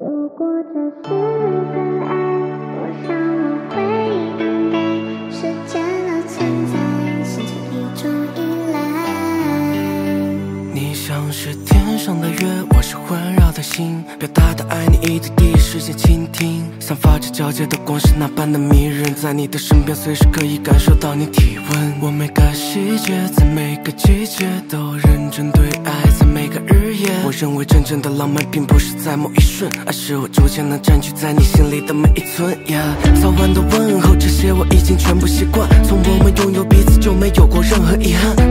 如果这是真爱，像是天上的月，我是环绕的星，表达的爱你一直第一时间倾听，散发着皎洁的光，是那般的迷人，在你的身边，随时可以感受到你体温。我每个细节，在每个季节都认真对爱，在每个日夜。我认为真正的浪漫，并不是在某一瞬，而是我逐渐能占据在你心里的每一寸。Yeah，早晚的问候，这些我已经全部习惯。从我们拥有彼此，就没有过任何遗憾。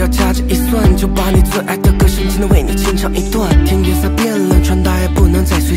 要掐指一算，就把你最爱的歌深情的为你清唱一段。天颜色变了，穿搭也不能再随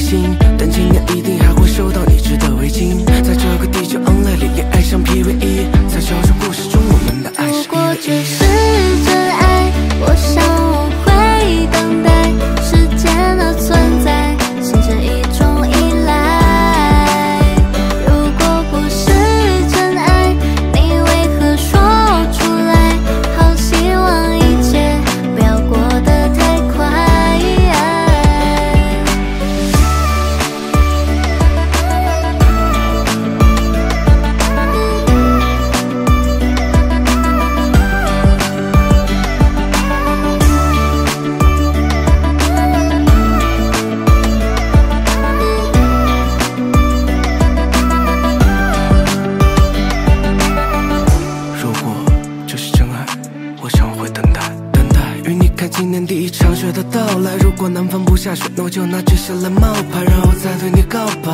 今年第一场雪的到来。如果南方不下雪，那我就拿这些来冒牌，然后再对你告白。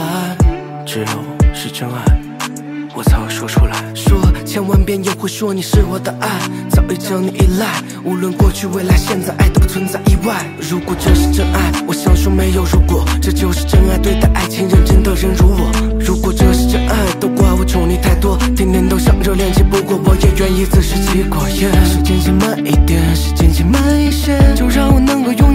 只有是真爱，我才会说出来。说千万遍又会说你是我的爱，早已将你依赖。无论过去、未来、现在，爱都不存在意外。如果这是真爱，我想说没有如果，这就是真爱。对待爱情认真的人如我。如果这是真爱，都怪我宠你太多，天天都想热恋期，不过我愿意自食其果。耶，时间轻慢一点，时间轻慢一些，就让我能够拥